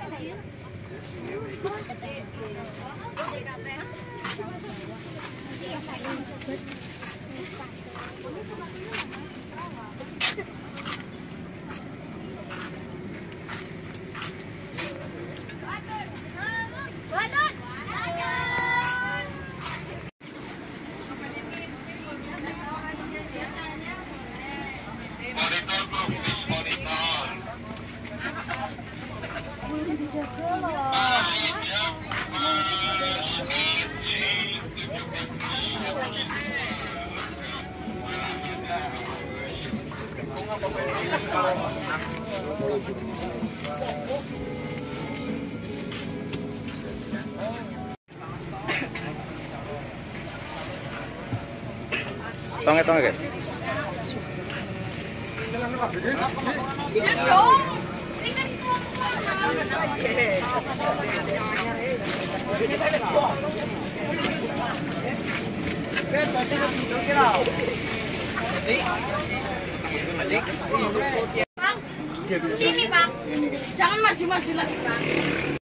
Thank you. Tonge tonge guys. Sini bang, jangan maju-maju lagi bang.